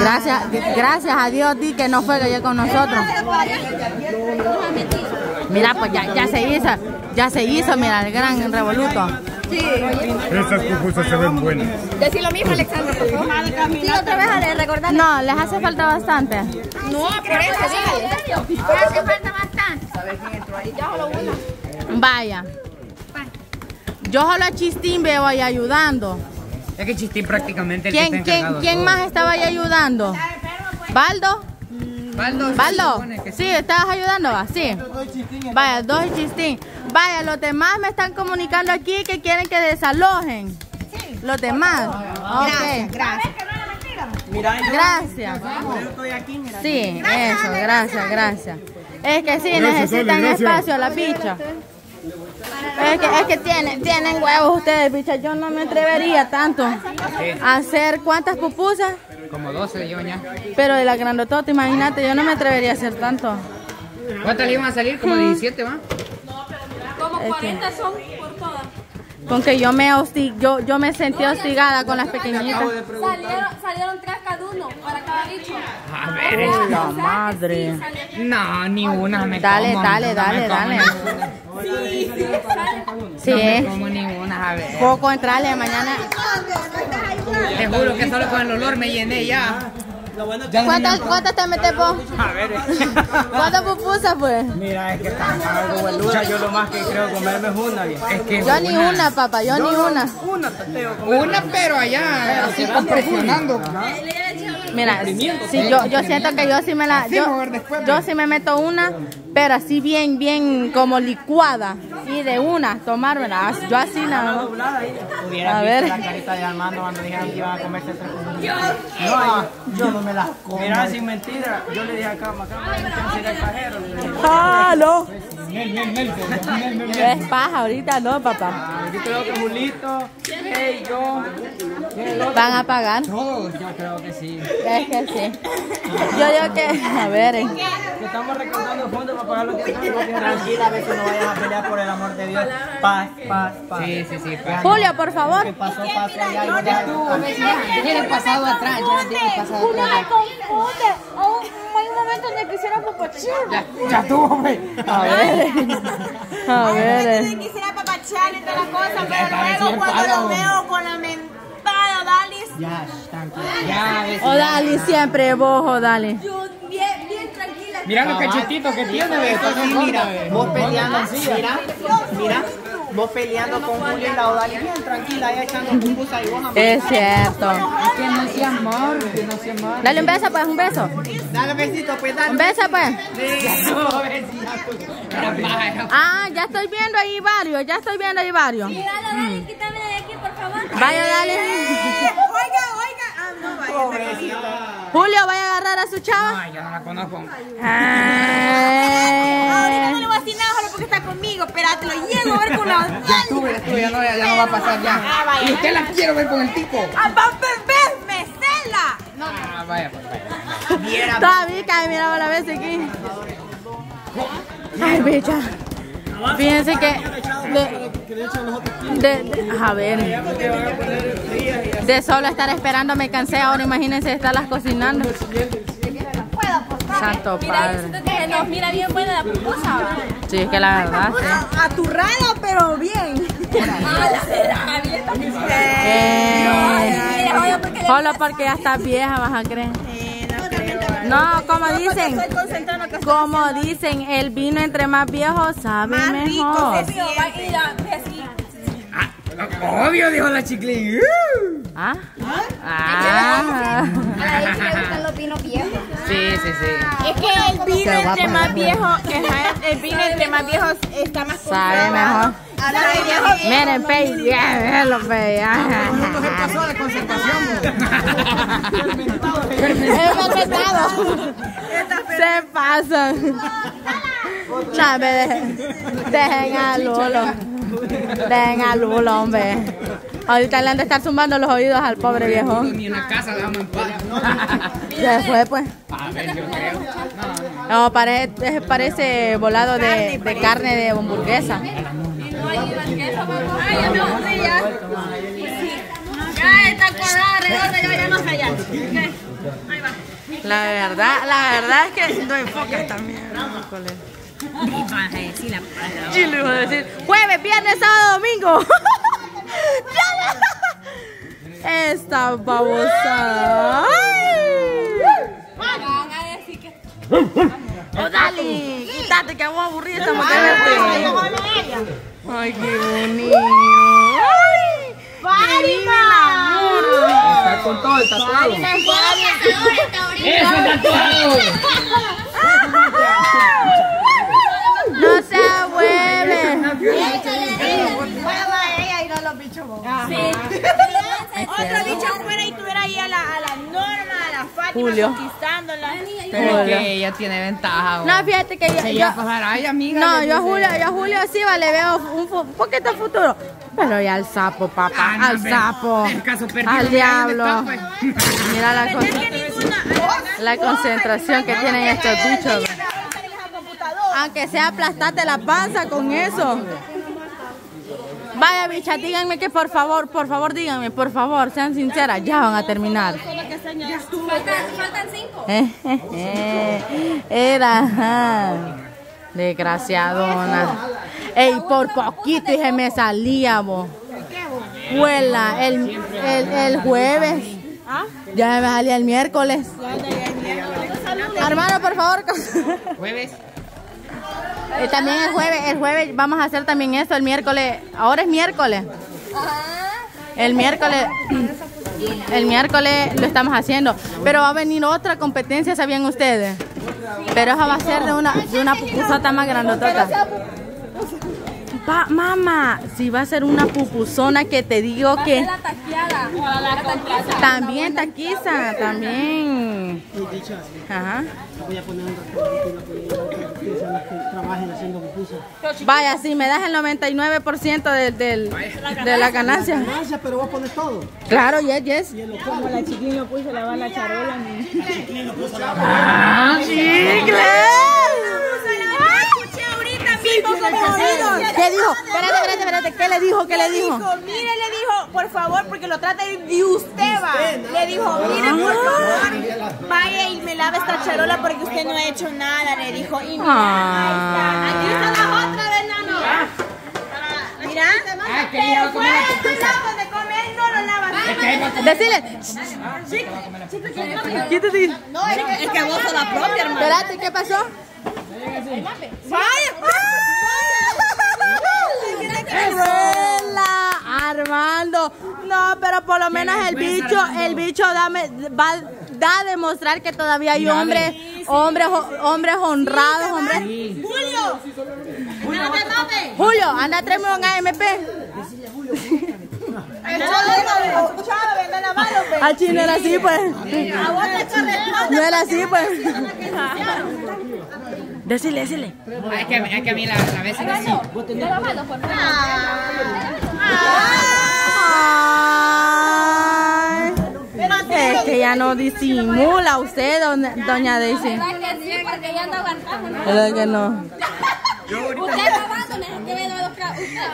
Gracias, gracias a Dios di que no fue allá con nosotros. Mira, pues ya, ya se hizo, ya se hizo, mira, el gran revoluto. Esas pupusas se ven buenas. Decir lo mismo, Alexandra, por favor. Sí, otra vez, Ale, recordar. No, les hace falta bastante. No, por eso, dígale. Hace falta bastante. Vaya. Yo solo a Chistín veo ahí ayudando. Es que Chistín prácticamente el que ¿Quién, está encargado más estaba ahí ayudando? ¿Baldo? Baldo, se ¿Baldo? que Sí, estabas ayudando, va, sí. Vaya, dos y Chistín. Vaya, los demás me están comunicando aquí que quieren que desalojen. Los demás. Ok. Gracias. Gracias. Sí, eso, gracias, gracias. Es que sí, Gracias, necesitan gracias. espacio la picha. Es que, es que tienen, tienen huevos ustedes, picha. Yo no me atrevería tanto a hacer cuántas pupusas, Como 12 yo ya. pero de la grandotota, imagínate, yo no me atrevería a hacer tanto. ¿Cuántas le iban a salir? Como 17, ¿va? Como Es que- 40 son por todas. Con que yo me hosti- yo, yo me sentí hostigada con las pequeñitas. Salieron, salieron tres cada uno para A ver, la madre. No, ni una me Dale, como, dale, no dale, me como dale. una. Sí, sí, No me eh. como ni una, a ver. Poco entrarle mañana. Te juro que solo con el olor me llené ya. ¿Cuántas, cuántas te metes vos? A ver. ¿Cuántas pupusas pues? Mira, es que está algo hueluda. Yo lo más que creo comerme es una, vieja. Es que Yo ni una, papá, yo ni una. Una pero allá, así están presionando. Mira, sí, yo, yo siento que yo sí me la, yo, yo sí me meto una, pero así bien, bien como licuada y de una tomármela. Yo así nada. Hubiera A ver. la carita de Armando cuando dijeron que iban a comerse tres cosas. No, yo no me las como. Mira, sin mentira, yo le dije a Cama, Cama, ¿quién será el cajero? Es paja ahorita, no, papá. "Ah, yo creo que Julito, hey, yo, Van a pagar. todos, yo creo que sí. Es que sí. Yo digo que, a ver, eh, Que estamos recaudando fondos para pagar los días Tranquila, a ver si no vayas a pelear por el amor de Dios. Paz, paz, paz. Sí, sí, sí. Julio, por favor. ¿Qué pasó, y ya pasado atrás, ya tienen pasado Uno atrás. me confunde. Oh, hay un momento en el que quisiera papachar. Ya estuvo, güey. A ver. A ver. eh. Quisiera papachar y toda la cosa, pero luego cuando palo. lo veo con la mentada Dalis, Ya, tranquila. Ya. O Dali, siempre vos, o Dali. yo bien, bien tranquila. Mira los cachetitos que tiene, ve. Mira. Vos peleando, mira, mira, vos peleando con Julio y la Odalia, bien tranquila, ahí echando pupusa y vos a Es cierto. Que no sea amor, que no sea amor. Dale un beso, pues, un beso. Dale besito, pues dale. Un beso, pues. Ah, ya estoy viendo ahí varios, ya estoy viendo ahí varios. Mira, Dalis, quítame de aquí, por favor. Vaya, dale. Oiga, oiga. Ah, no, vaya. Julio, vaya a agarrar a su chava. Ay, yo no la conozco. Ahorita no Ay. le voy a decir nada solo porque está conmigo. Espérate, lo llego a ver con la Ya estuve, ya estuve, ya no, ya no va a pasar ya. Y usted la quiero ver con el tipo. ¡Ah, va, bebé! ¡Me cela! Ah, vaya, pues, vaya. Todavía cae, mira, la vez aquí. Ay, bicha. Fíjense que. De, de- de- a ver. De solo estar esperando me cansé. Ahora imagínense estarlas cocinando. Santo Mira, Padre. que nos mira bien buena la pupusa. Sí, es que la verdad, sí. Aturrada, pero bien. Mira, solo porque ya estás vieja, vas a creer. No, como dicen, como dicen, el vino entre más viejo sabe más mejor. Obvio, dijo la chiclín. ¿Ah? Ah. A ella sí le gustan los vinos viejos. Sí, sí, sí. Es que el vino entre más viejo, el vino entre más viejo está más Sabe mejor. Miren, pe, ya, lo pe, Pasó de concentración. Es fermentado. Se pasan. Sabe, dejen, dejen a Lulo. Dejen a Lulo, hombre. Ahorita le han de estar zumbando los oídos al pobre viejo. Ni en la casa dejamos en paz. Ya fue, pues. A ver, yo creo. No, parece, parece volado de, de carne de hamburguesa. Ay, ya me aburrí ya. Ya está cuadrada, redonda, ya vayamos allá. Ok. La verdad, la verdad es que no enfocas también. Sí, le iba a decir. Jueves, viernes, sábado, domingo. Esta babosada. ¡Ay! Oh, dale, quítate que aburrida estamos de verte. Ay, qué bonito. Ay. Está con todo el tatuado. No se hueve. Otro bicho fuera y tuviera ahí a la, a la Norma, a la Fátima Julio. conquistándola. Pero es que ella tiene ventaja. No, fíjate que yo, Se yo- iba a pasar, ay, amiga. no, yo a. Julio, yo a Julio sí va, le veo un, un poquito futuro. Pero ya al sapo, papá, Ah, no, al sapo, El caso perdido, al diablo. está, pues. Mira la, con- la concentración que tienen estos bichos. Aunque sea aplastarte la panza con eso. Vaya, bicha, díganme que por favor, por favor, díganme, por favor, sean sinceras, ya van a terminar. Era, ajá. desgraciadona. Ey, por poquito y se me salía, vos. Vuela, el, el, el jueves. Ya me salía el miércoles. Hermano, por favor. Jueves. Eh, también el jueves, el jueves vamos a hacer también eso, el miércoles. Ahora es miércoles. El miércoles, el miércoles lo estamos haciendo. Pero va a venir otra competencia, ¿sabían ustedes? Pero esa va a ser de una, de una pupusota más grandotota. Pa, mamá, si va a ser una pupusona que te digo que... También taquiza, también. Ajá. Vaya, si me das el 99% del, del, de la ganancia. Gracias, pero vos pones todo. Claro, yes, yes. Como la chiquilla no puso la charola. ni- Ah, ahorita mismo como oídos. ¿Qué dijo? Espérate, espérate, espérate. ¿Qué le dijo? ¿Qué le? Dijo, mire, le dijo, por favor, porque lo trata de usted, va. Le dijo, mire, por favor, vaya y me lave esta charola porque usted no ha hecho nada, le dijo. Y mira, Ah. ahí está. Aquí está la otra, ¿verdad, no? Mira, Ah, que ella va a comer la Pero lava de comer, no lo lava. Decile. Quítate. Es que vos sos la propia, hermano. Espérate, ¿qué pasó? Vaya, Armando. No, pero por lo menos el bicho, el bicho dame, va, da a demostrar que todavía hay hombres, hombres, hombres honrados, hombres. Julio. Mame. Julio, anda, tráeme un AMP. Pues. Al chino era así, pues. A vos te corresponde. No era así, pues. Decile, decile. Ay, que, es que a mí la, la vecina sí. Es que ya no disimula usted, doña, doña Daisy. ¿Verdad que sí? Porque ella anda aguantando. ¿no? ¿Verdad que no? Usted grabando, necesita ver los ca- usted.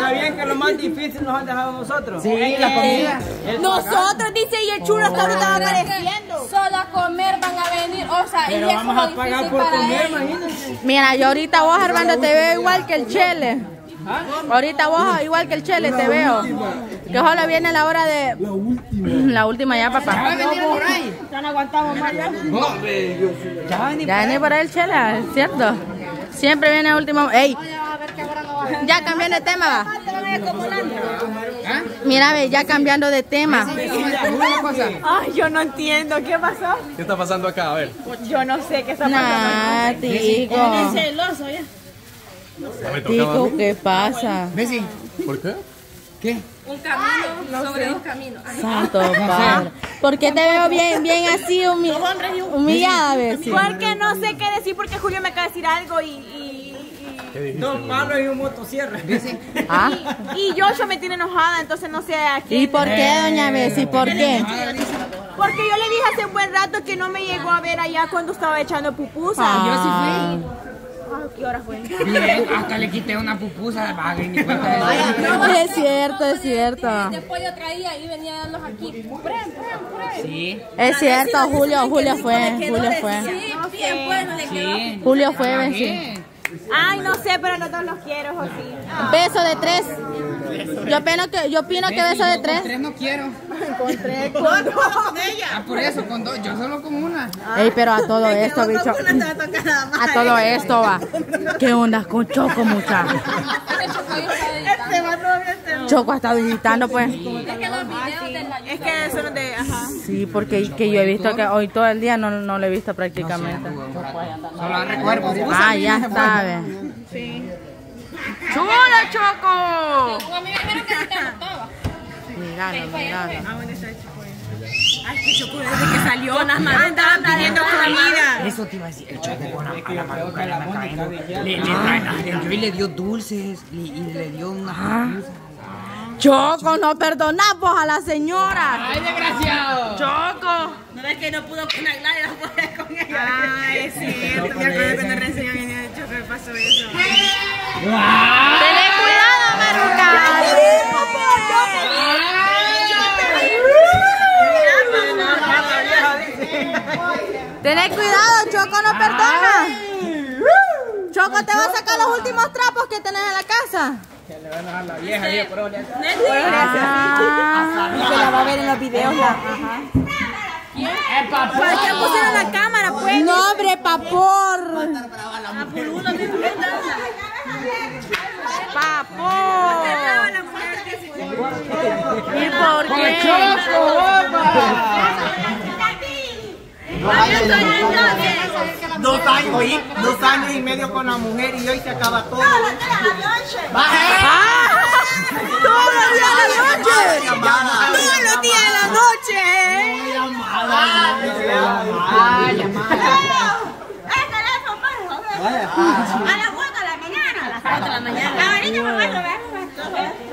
¿Sabían que lo más difícil nos han dejado nosotros? Sí, la comida. Nosotros, dice, y el chulo ahorita va apareciendo. Solo a comer van a venir. O sea, Pero y vamos es a pagar por comer, imagínense. Mira, yo ahorita vos, Armando, te veo igual que el Chele. Ahorita vos, igual que el Chele, te veo. Que solo viene la hora de... La última. La última ya, Ya va a papá. venir por ahí. Ya no aguantamos más. ya. Ya va a venir Ya viene por ahí el Chele, es cierto. Siempre viene a último... ¡Ey! Ya cambiando de tema, va. ¿Ah? Mira, ve, ya cambiando de tema. Ay, yo no entiendo. ¿Qué pasó? ¿Qué está pasando acá? A ver. Yo no sé qué está pasando. Nah, tico. celoso ya. Tico. ¿qué pasa? ¿Por qué? ¿Qué? Un camino sobre dos caminos. Ay, Santo padre. ¿Por qué te veo bien, bien así humi- humillada, Bessie? Porque no sé qué decir porque Julio me acaba de decir algo y, y, ¿Qué dijiste? Dos palos y un motosierra. ¿Ah? y, y Joshua me tiene enojada, entonces no sé a quién. ¿Y por qué, doña Bessie? ¿Por qué? Porque yo le dije hace un buen rato que no me llegó a ver allá cuando estaba echando pupusa. Ah. ¿Qué hora fue? Bien, hasta le quité una pupusa, vaga y ni cuenta de eso. Es cierto, es cierto. Después yo traía y venía a darlos aquí. Prueben, prueben, prueben. Sí, Es cierto, Julio, Julio fue, Julio fue. Sí, bien, bueno, le quedó. Julio fue, ven, sí. Ay, no sé, pero no todos los quiero, José. Beso de tres. Yo opino que, yo opino que beso de tres. tres no quiero. con Ah, por eso, con dos, yo solo con una. Ey, pero a todo esto, bicho. A todo esto va. ¿Qué onda con Choco, muchacho? Choco ha estado visitando, pues. Es que los videos de la Es que eso no te. Ajá. Sí, porque que yo he visto que hoy todo el día no, no lo he visto prácticamente. Solo recuerdo. Ah, ya sabes. ¡Chula, Choco! A mí me dijeron que sí te gustaba. Míralo, míralo. Ay, que Choco desde que salió, las madres estaban pidiendo comida. Eso te iba a decir, el choco con la, la Maruca Macarena, le, le y le dio dulces y, y le dio una Choco, no perdonamos a la señora. ¡Ay, desgraciado! Choco. No ves que no pudo con la Gladys, no puede con ella. Ay, es cierto. Me acuerdo cuando recién venía de Choco me pasó eso. Choco no perdona. Choco te va a sacar los últimos trapos que tenés en la casa. La vieja, vieja, pero le Ah, Se la va a ver en los videos. La, ajá. ¿Para qué pusieron la cámara, pues? no, hombre, papor. Papor. ¿Y por qué? Dos años, oí, dos años y medio con la mujer y hoy se acaba todo. ¡Ah! ¡Todos los días de la noche! Todos los días de la noche. A las 4 de la mañana. A las 4 de la mañana. La varilla me va a